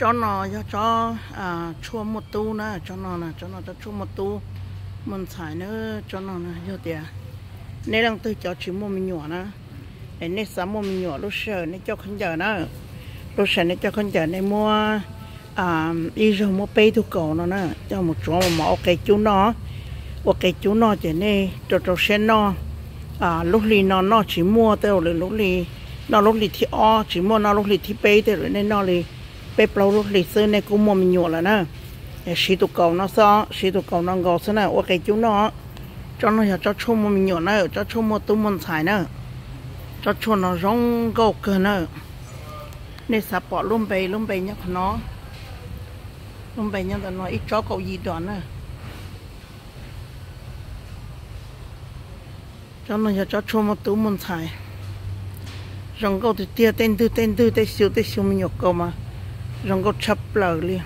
cho nó, cho cho à chua một tu nữa cho nó là cho nó, cho chua một tu. Mình xài nữa, cho nó là nhiều tiền nên đang tôi cho chỉ mua mình nhỏ nữa để nên sắm mua mình nhỏ lúc sợ nên cho không giờ nữa lúc sợ nên cho không giờ nên mua à đi rồi mua bê thu cầu nó nữa cho một chỗ mà một cái chú nó. Một cái chú nó chỉ nên cho cho xe nó. À lúc lì nó nó chỉ mua tới rồi lúc lì, nó lúc lì thì o, chỉ mua, nó lúc lì thì bê tới rồi nên nó lì bê bao lúc lịch sử này cũng mua mình nhỏ là nè sĩ xí tụ cầu nó sao xí tụ cầu nó gò xưa nè ô cái chú nó cho nó cho chú mua mình nhỏ nữa cho chú mua tụ mình xài nè cho chú nó rong gò cơ nè nên sắp bỏ luôn bê luôn bê nhắc nó luôn bê nhắc nó ít chó cậu gì đó nè cho nó cho chú một tụ mình xài rong gò thì tia tên tư tên tư tên siêu tên siêu mình nhọc cầu mà rong có chập lờ liền